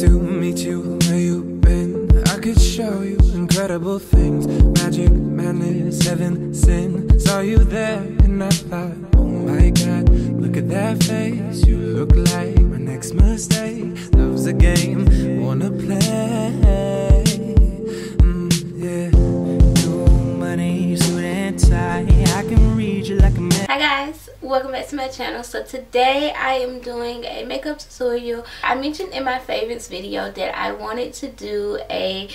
to meet you where you've been. I could show you incredible things. Magic, madness, heaven, sin. Saw you there and I thought, oh my god, look at that face. You look like my next mistake. Love's a game, wanna play. Yeah. Money, you like a man. Hi guys, welcome back to my channel. So today I am doing a makeup tutorial. I mentioned in my favorites video that I wanted to do a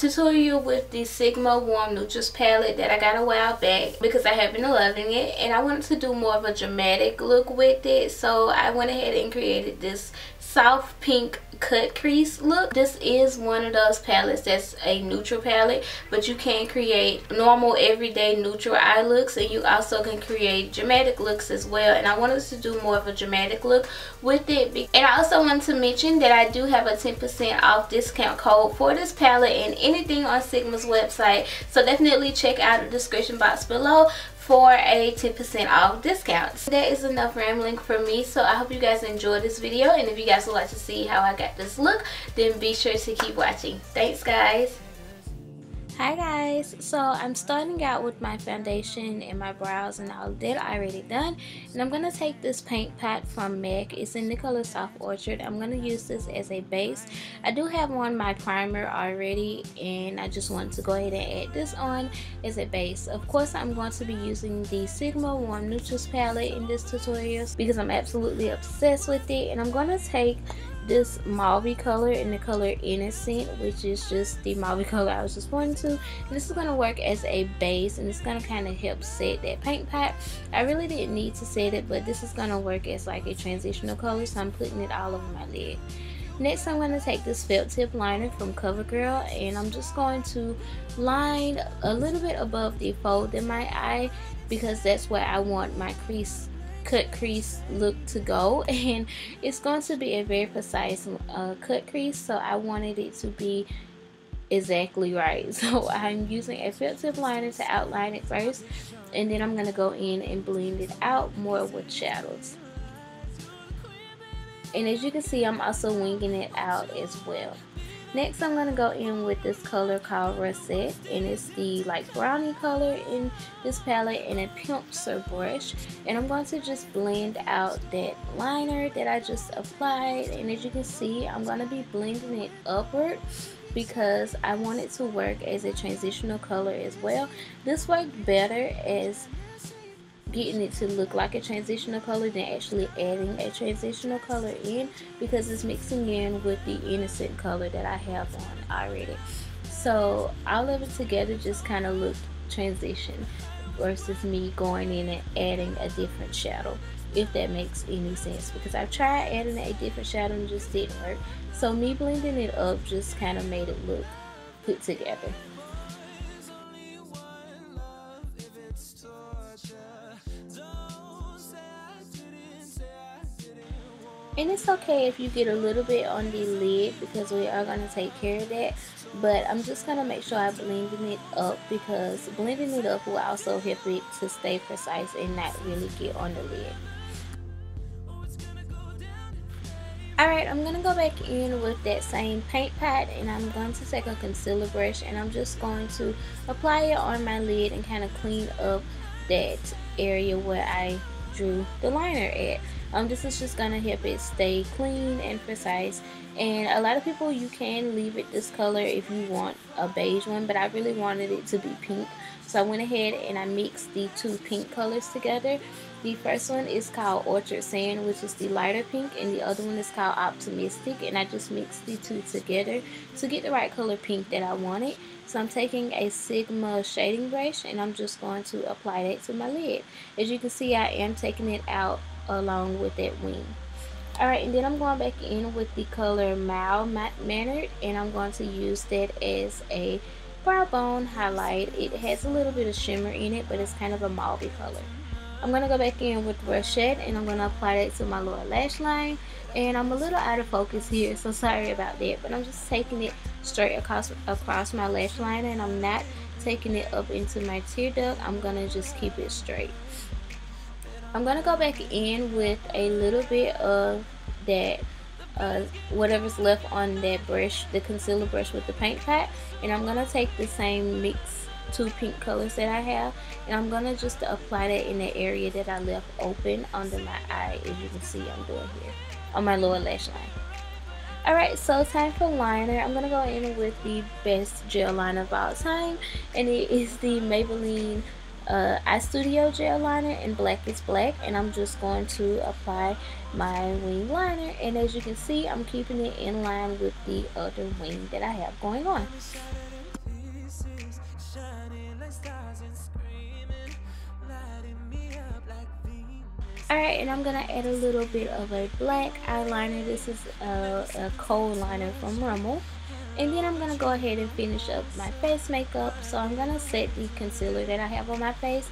tutorial with the Sigma Warm Neutrals palette that I got a while back because I have been loving it and I wanted to do more of a dramatic look with it. So I went ahead and created this soft pink cut crease look. This is one of those palettes that's a neutral palette but you can create normal everyday neutral eye looks and you also can create dramatic looks as well and I wanted to do more of a dramatic look with it and I also want to mention that I do have a 10% off discount code for this palette and anything on Sigma's website so definitely check out the description box below for a 10% off discount. That is enough rambling for me. So I hope you guys enjoyed this video. And if you guys would like to see how I got this look, then be sure to keep watching. Thanks guys. Hi guys, so I'm starting out with my foundation and my brows and all that already done. And I'm going to take this paint pot from MAC, it's in the color Soft Orchid, I'm going to use this as a base. I do have on my primer already and I just want to go ahead and add this on as a base. Of course I'm going to be using the Sigma Warm Neutrals palette in this tutorial because I'm absolutely obsessed with it. And I'm going to take this mauve color in the color Innocent, which is just the mauve color I was just pointing to. And this is going to work as a base and it's going to kind of help set that paint pot. I really didn't need to set it, but this is going to work as like a transitional color, so I'm putting it all over my lid. Next, I'm going to take this felt tip liner from CoverGirl and I'm just going to line a little bit above the fold in my eye because that's where I want my crease cut crease look to go and it's going to be a very precise uh, cut crease so I wanted it to be exactly right. So I'm using a felt tip liner to outline it first and then I'm going to go in and blend it out more with shadows. And as you can see I'm also winging it out as well Next, I'm going to go in with this color called Russet, and it's the like brownie color in this palette and a pencil brush. And I'm going to just blend out that liner that I just applied. And as you can see, I'm going to be blending it upward because I want it to work as a transitional color as well. This worked better as getting it to look like a transitional color than actually adding a transitional color in because it's mixing in with the innocent color that I have on. Already. So all of it together just kind of looked transition versus me going in and adding a different shadow if that makes any sense. Because I've tried adding a different shadow and just didn't work. So me blending it up just kind of made it look put together and it's okay if you get a little bit on the lid because we are going to take care of that. But I'm just going to make sure I blending it up because blending it up will also help it to stay precise and not really get on the lid Alright, I'm going to go back in with that same paint pot and I'm going to take a concealer brush and I'm just going to apply it on my lid and kind of clean up that area where I drew the liner at. Um, this is just going to help it stay clean and precise. And a lot of people, you can leave it this color if you want a beige one, but I really wanted it to be pink. So I went ahead and I mixed the two pink colors together. The first one is called Orchard Sand, which is the lighter pink, and the other one is called Optimistic. And I just mixed the two together to get the right color pink that I wanted. So I'm taking a Sigma shading brush and I'm just going to apply that to my lid. As you can see, I am taking it out along with that wing. Alright, and then I'm going back in with the color Mild Mannered, and I'm going to use that as a brow bone highlight. It has a little bit of shimmer in it, but it's kind of a mauve color. I'm going to go back in with Russet, and I'm going to apply that to my lower lash line. And I'm a little out of focus here, so sorry about that. But I'm just taking it straight across, across my lash line, and I'm not taking it up into my tear duct. I'm going to just keep it straight. I'm going to go back in with a little bit of that uh, whatever's left on that brush, the concealer brush with the paint pot. And I'm going to take the same mix two pink colors that I have. And I'm gonna just apply that in the area that I left open under my eye as you can see I'm doing here on my lower lash line. Alright so time for liner. I'm gonna go in with the best gel liner of all time. And it is the Maybelline uh, Studio gel liner in Blackest Black and I'm just going to apply my wing liner and as you can see I'm keeping it in line with the other wing that I have going on Alright, and I'm going to add a little bit of a black eyeliner. This is a, a liner from Rimmel. And then I'm going to go ahead and finish up my face makeup. So I'm going to set the concealer that I have on my face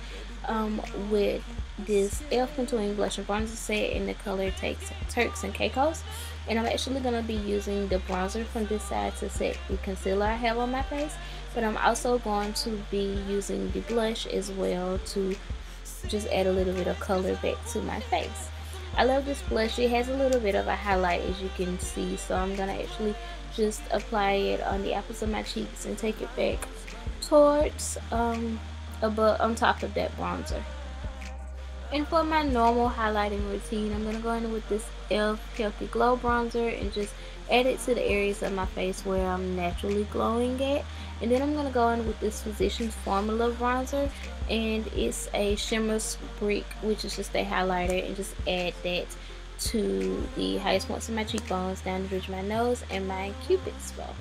um, with this e.l.f. Contouring Blush and Bronzer set in the color takes Turks and Caicos. And I'm actually going to be using the bronzer from this side to set the concealer I have on my face. But I'm also going to be using the blush as well to just add a little bit of color back to my face. I love this blush. It has a little bit of a highlight as you can see. So I'm going to actually just apply it on the apples of my cheeks and take it back towards um, above on top of that bronzer. And for my normal highlighting routine, I'm going to go in with this e.l.f. Healthy Glow Bronzer and just add it to the areas of my face where I'm naturally glowing at. And then I'm going to go in with this Physicians Formula Bronzer and it's a shimmer brick which is just a highlighter and just add that to the highest points of my cheekbones, down the bridge of my nose, and my cupid's bow.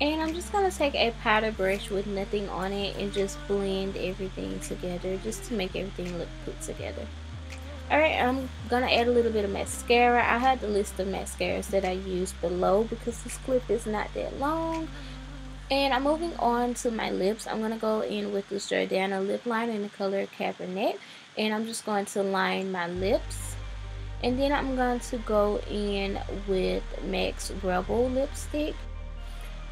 And I'm just going to take a powder brush with nothing on it and just blend everything together just to make everything look put together. Alright, I'm going to add a little bit of mascara. I had the list of mascaras that I use below because this clip is not that long. And I'm moving on to my lips. I'm going to go in with this Jordana lip liner in the color Cabernet. And I'm just going to line my lips. And then I'm going to go in with MAC's Rebel lipstick.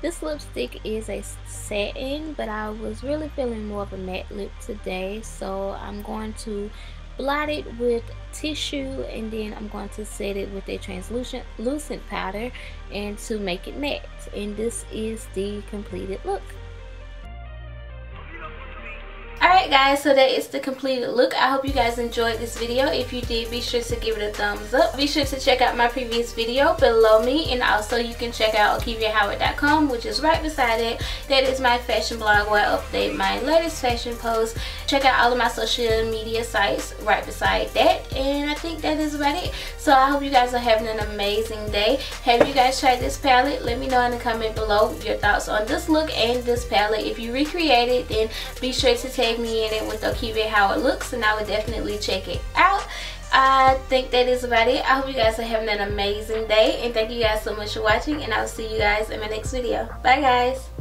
This lipstick is a satin, but I was really feeling more of a matte lip today. So I'm going to blot it with tissue and then I'm going to set it with a translucent lucent powder and to make it matte and this is the completed look Alright guys, so that is the completed look. I hope you guys enjoyed this video. If you did, be sure to give it a thumbs up. Be sure to check out my previous video below me. And also you can check out OkeeviaHoward.com, which is right beside it. That is my fashion blog where I update my latest fashion posts. Check out all of my social media sites right beside that. And I think that is about it. So I hope you guys are having an amazing day. Have you guys tried this palette? Let me know in the comment below your thoughts on this look and this palette. If you recreate it, then be sure to tag me it with Okeevia how it looks and I would definitely check it out. I think that is about it. I hope you guys are having an amazing day and thank you guys so much for watching and I'll see you guys in my next video. Bye guys.